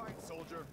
fight, soldier.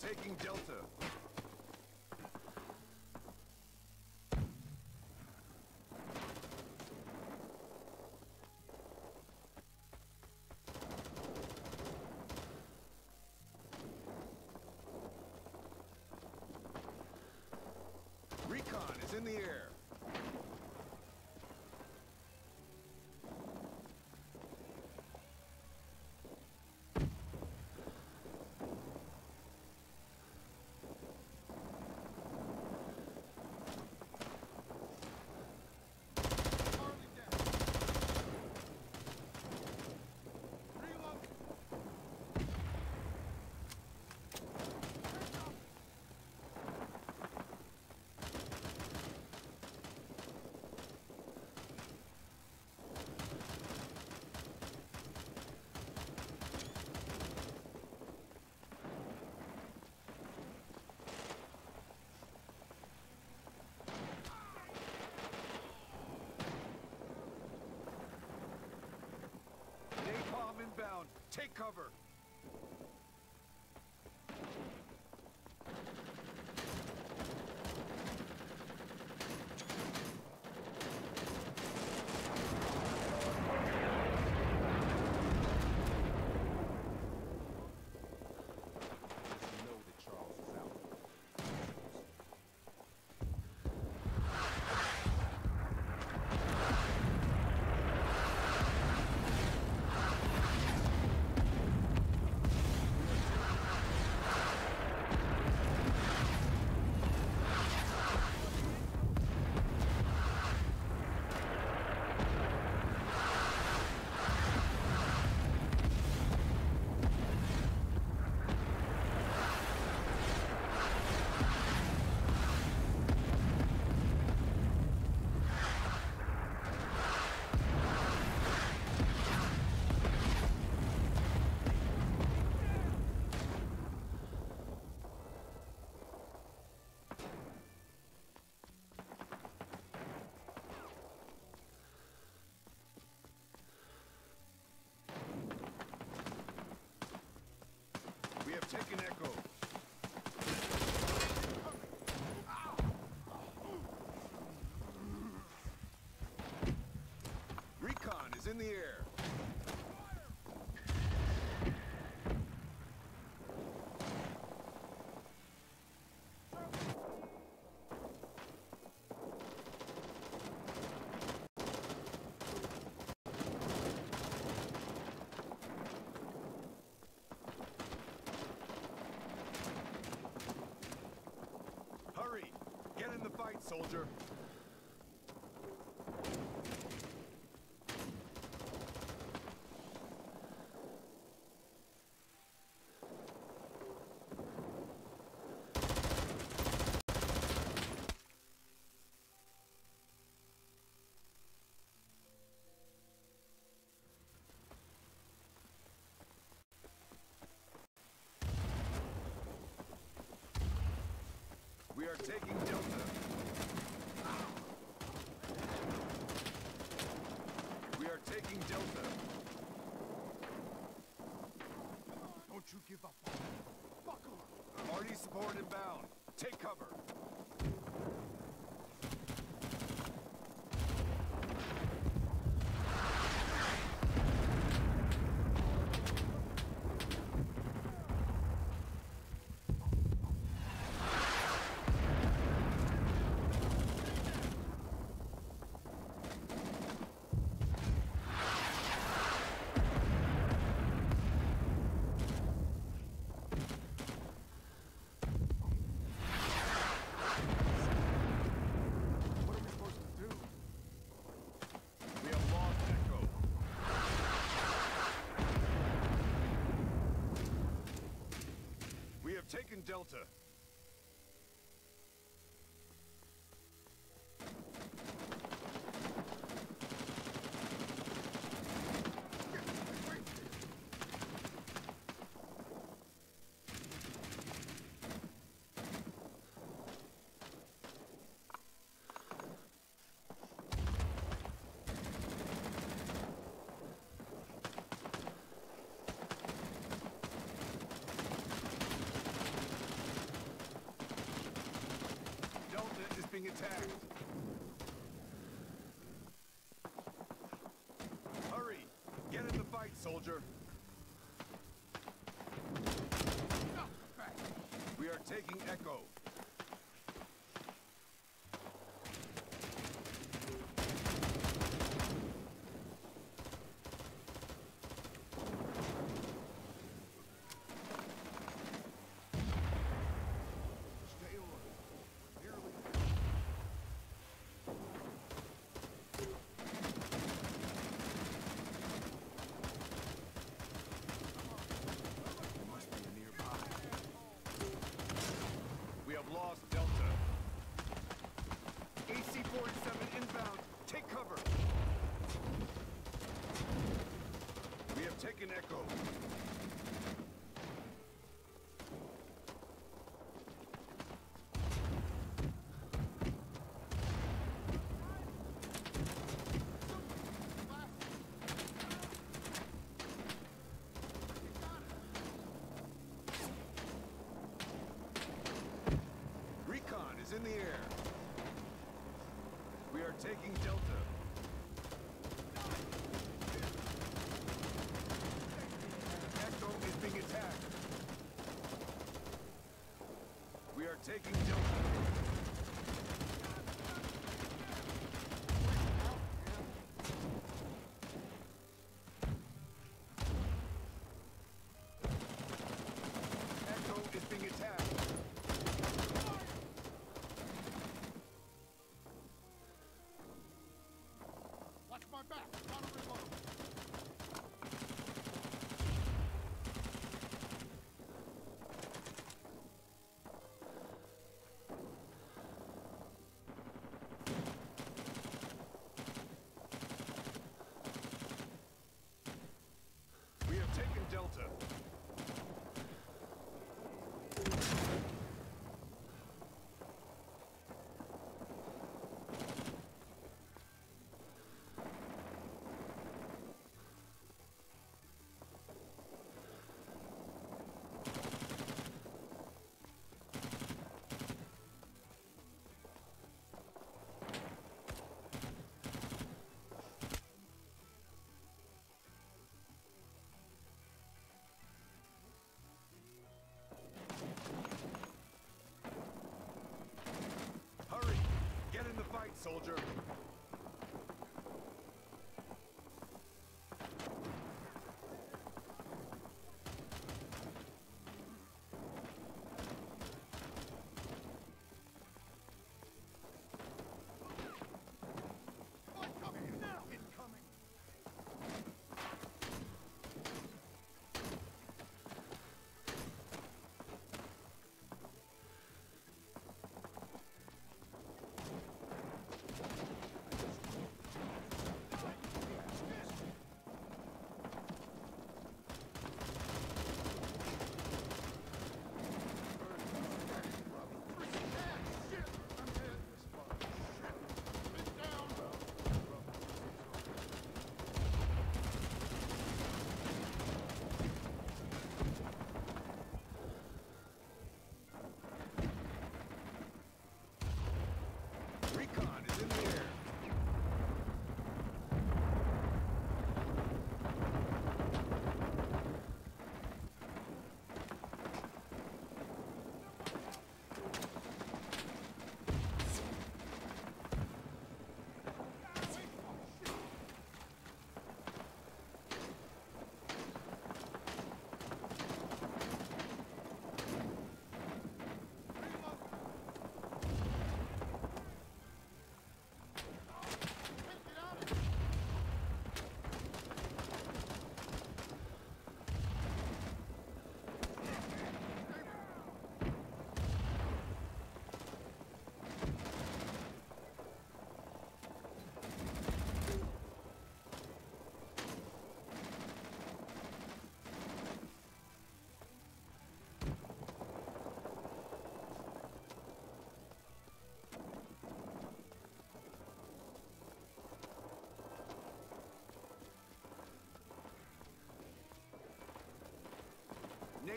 Taking Delta. Take cover! right, soldier. We are taking cover. attacked. Hurry! Get in the fight, soldier! We are taking Echo. Beacon Echo. soldier.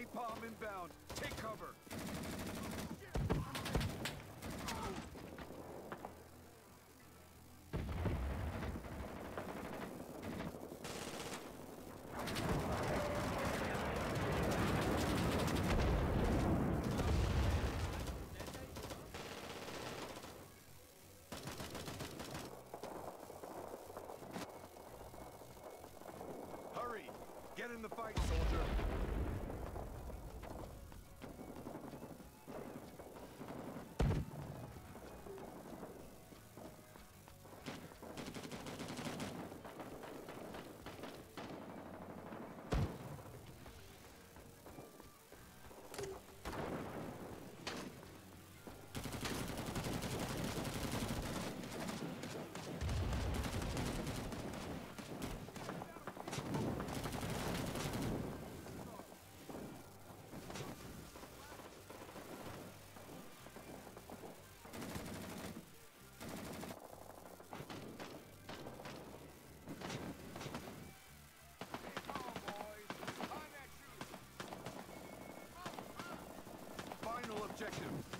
Napalm inbound. Take cover. Get in the fight, soldier! Objective.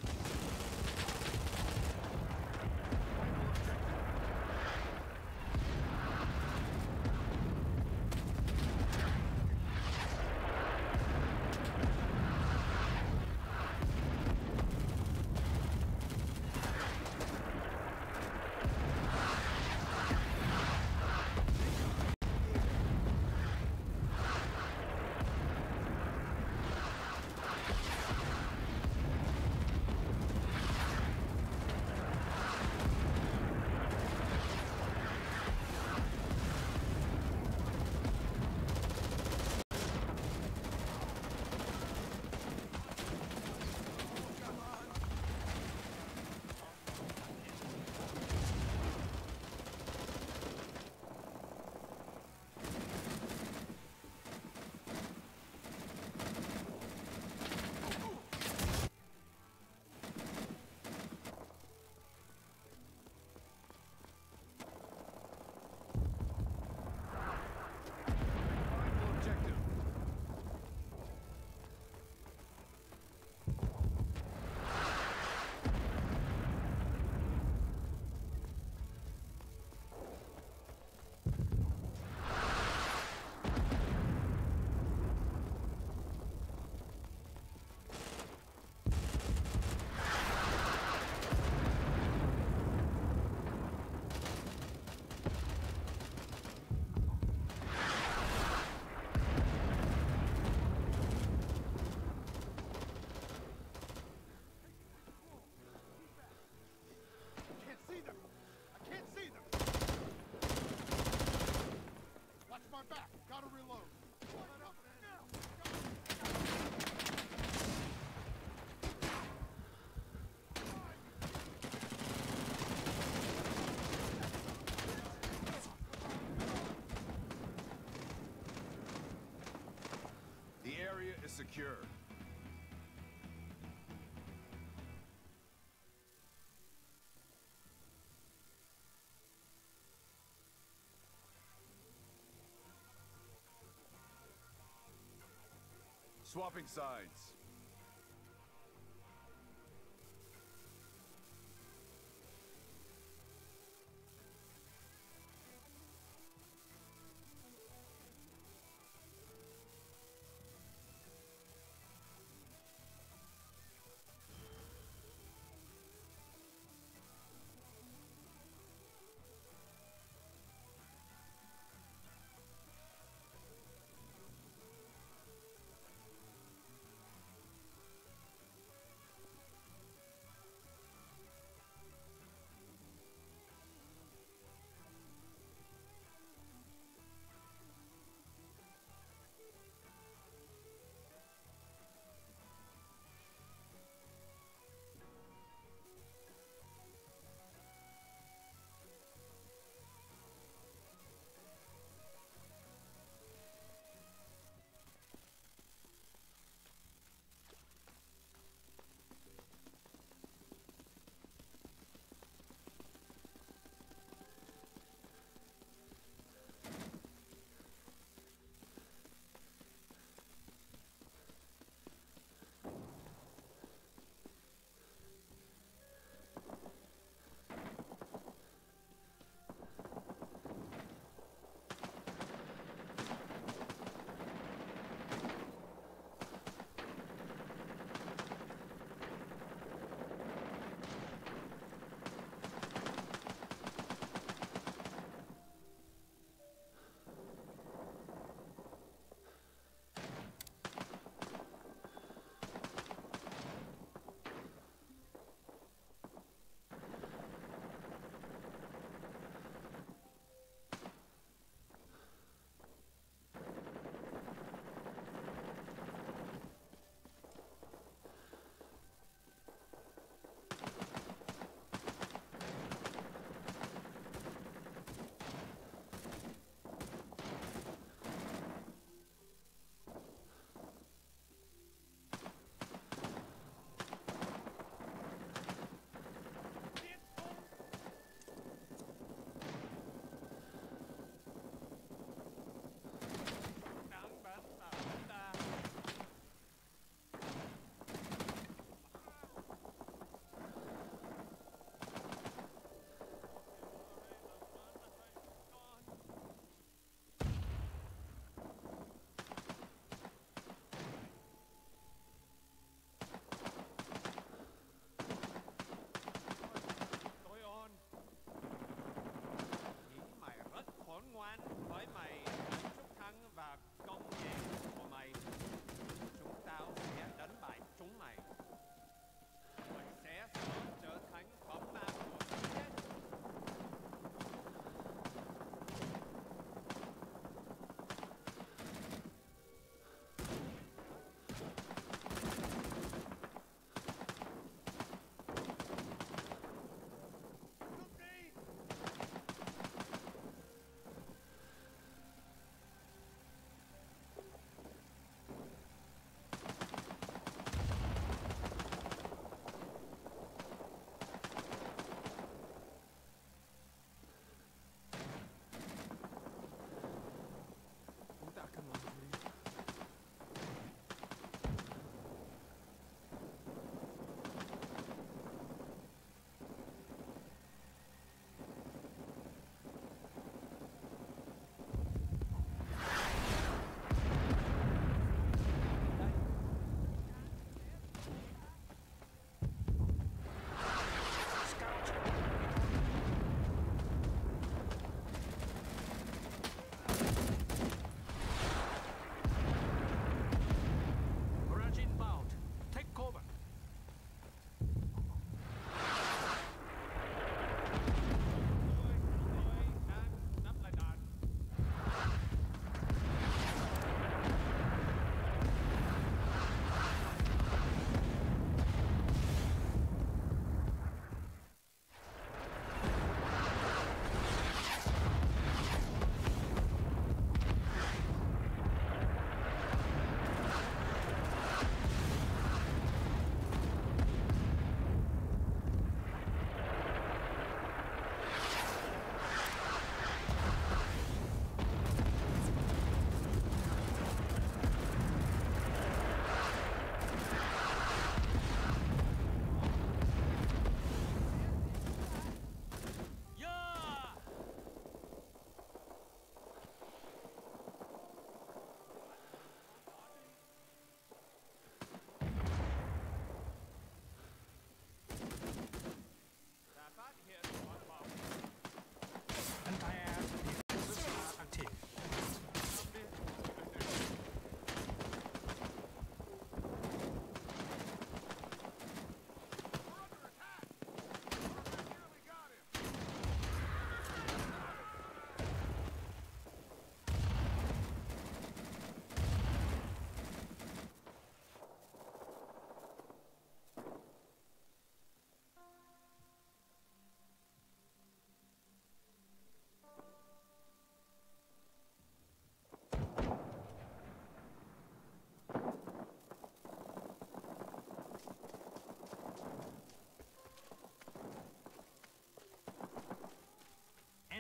Swapping sides.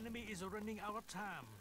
enemy is running our time.